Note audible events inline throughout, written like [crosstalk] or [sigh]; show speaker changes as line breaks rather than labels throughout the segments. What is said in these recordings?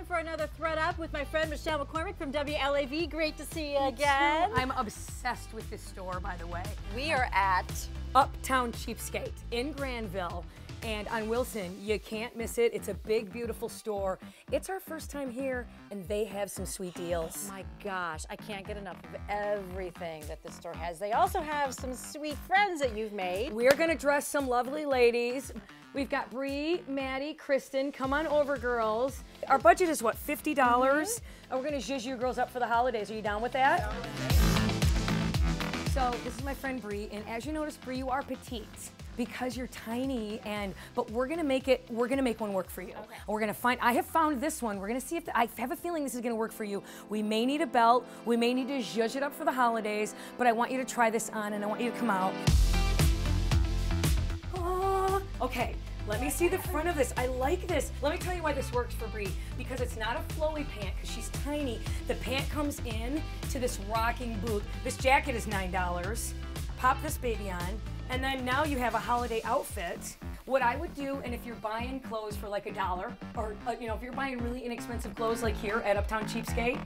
time for another Thread Up with my friend Michelle McKormick from WLAV. Great to see you again.
I'm obsessed with this store, by the way.
We are at
Uptown Cheapskate in Grandville and on Wilson. You can't miss it. It's a big, beautiful store. It's our first time here, and they have some sweet deals.
Oh my gosh, I can't get enough of everything that this store has. They also have some sweet friends that you've made.
We're gonna dress some lovely ladies. We've got Bree, Maddie, Kristen. Come on over, girls. Our budget is what, $50? dollars mm-hmm. And we're gonna zhuzh you girls up for the holidays. Are you down with that? So this is my friend Bree, and as you notice, Bree, you are petite because you're tiny and but we're gonna make it we're gonna make one work for you okay. we're gonna find i have found this one we're gonna see if the, i have a feeling this is gonna work for you we may need a belt we may need to zhuzh it up for the holidays but i want you to try this on and i want you to come out oh, okay let me see the front of this. I like this. Let me tell you why this works for Bree. Because it's not a flowy pant, because she's tiny. The pant comes in to this rocking boot. This jacket is $9. Pop this baby on. And then now you have a holiday outfit. What I would do, and if you're buying clothes for like a dollar, or uh, you know, if you're buying really inexpensive clothes like here at Uptown Cheapskate,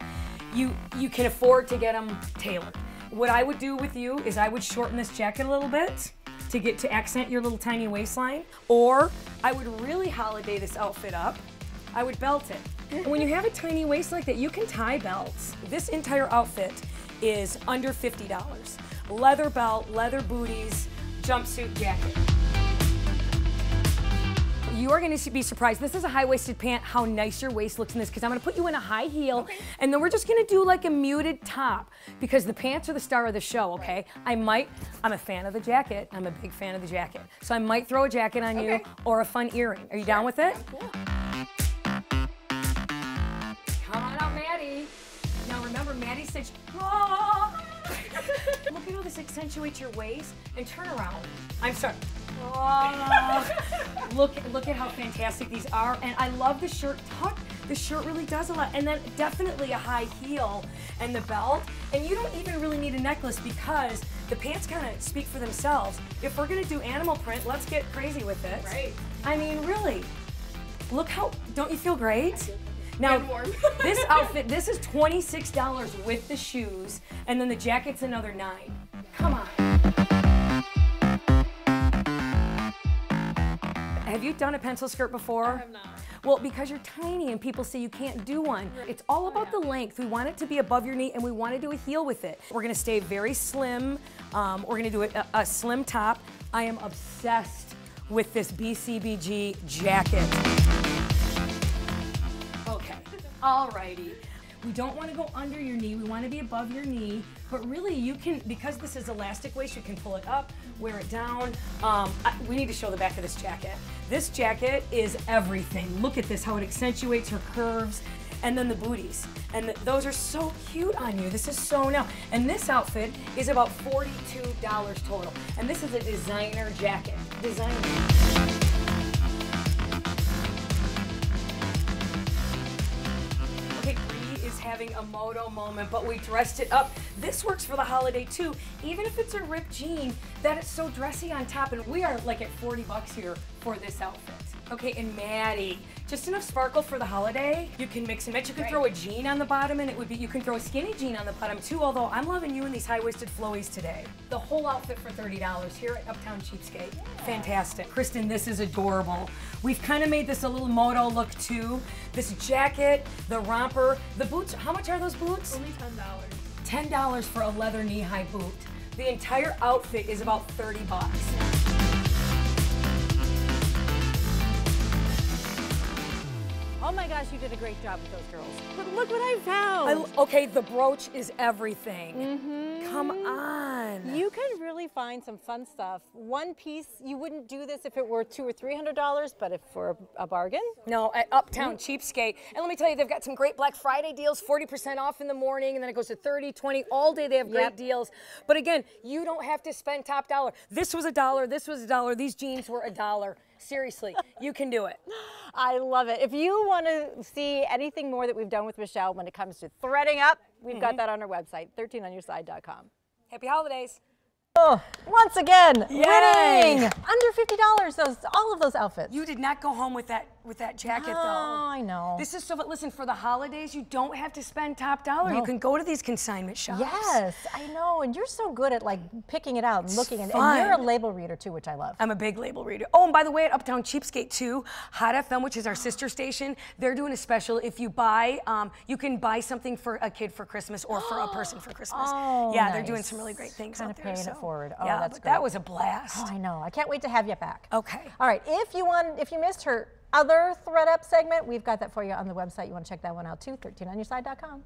you you can afford to get them tailored. What I would do with you is I would shorten this jacket a little bit to get to accent your little tiny waistline, or I would really holiday this outfit up. I would belt it. And when you have a tiny waist like that, you can tie belts. This entire outfit is under $50. Leather belt, leather booties, jumpsuit jacket. You are going to be surprised. This is a high-waisted pant, how nice your waist looks in this, because I'm going to put you in a high heel, okay. and then we're just going to do like a muted top, because the pants are the star of the show, okay? I might, I'm a fan of the jacket. I'm a big fan of the jacket. So I might throw a jacket on okay. you or a fun earring. Are you down with it?
Cool.
Come on out, Maddie. Now remember, Maddie said, oh. [laughs] Look at how this accentuates your waist and turn around. I'm sorry. Oh, look, look at how fantastic these are. And I love the shirt tuck. The shirt really does a lot. And then definitely a high heel and the belt. And you don't even really need a necklace because the pants kind of speak for themselves. If we're gonna do animal print, let's get crazy with it.
Right.
I mean, really. Look how, don't you feel great? Now, [laughs] this outfit, this is $26 with the shoes, and then the jacket's another nine. Come on. Have you done a pencil skirt before?
I have not.
Well, because you're tiny and people say you can't do one. It's all about the length. We want it to be above your knee and we want to do a heel with it. We're gonna stay very slim. Um, we're gonna do a, a slim top. I am obsessed with this BCBG jacket. Okay, alrighty. We don't want to go under your knee, we want to be above your knee, but really you can, because this is elastic waist, you can pull it up, wear it down. Um, I, we need to show the back of this jacket. This jacket is everything. Look at this, how it accentuates her curves. And then the booties. And those are so cute on you. This is so now. And this outfit is about $42 total. And this is a designer jacket. Designer. Having a moto moment, but we dressed it up. This works for the holiday too. Even if it's a ripped jean, that is so dressy on top, and we are like at 40 bucks here for this outfit. Okay, and Maddie, just enough sparkle for the holiday. You can mix and match. You can throw a jean on the bottom and it would be, you can throw a skinny jean on the bottom too, although I'm loving you in these high-waisted flowies today. The whole outfit for $30 here at Uptown Cheapskate. Yeah. Fantastic. Kristen, this is adorable. We've kind of made this a little moto look too. This jacket, the romper, the boots. How much are those boots?
Only $10.
$10 for a leather knee-high boot. The entire outfit is about 30 bucks.
My gosh, you did a great job with those girls. But look what I found.
I, okay, the brooch is everything.
Mm -hmm.
Come on.
You can really find some fun stuff. One piece, you wouldn't do this if it were two or three hundred dollars, but if for a bargain.
No, at Uptown mm -hmm. Cheapskate. And let me tell you, they've got some great Black Friday deals, 40% off in the morning, and then it goes to 30, 20, all day they have great yep. deals. But again, you don't have to spend top dollar. This was a dollar, this was a dollar, these jeans were a dollar. Seriously, you can do it. [laughs]
I love it. If you want to see anything more that we've done with Michelle when it comes to threading up, we've mm -hmm. got mm-hmm. that on our website, 13onyourside.com.
Happy holidays.
Oh, once again, Yay. winning under $50, those, all of those outfits.
You did not go home with that with that jacket though.
Oh,
though.
I know.
This is so. But listen, for the holidays, you don't have to spend top dollar. You can go to these consignment shops.
Yes, I know, and you're so good at like picking it out and looking, and, and you're a label reader too, which I love.
I'm a big label reader. Oh, and by the way, at Uptown Cheapskate too, Hot FM, which is our sister station, they're doing a special. If you buy, um, you can buy something for a kid for Christmas or for a person for Christmas.
Oh,
yeah, they're doing some really great things
Kinda
out there.
paying it forward. Oh,
yeah,
that's great.
that was a blast.
Oh, I know. I can't wait to have you back.
Okay.
All right. If you want, if you missed her other thread up segment, we've got that for you on the website. You want to check that one out too. 13onyourside.com.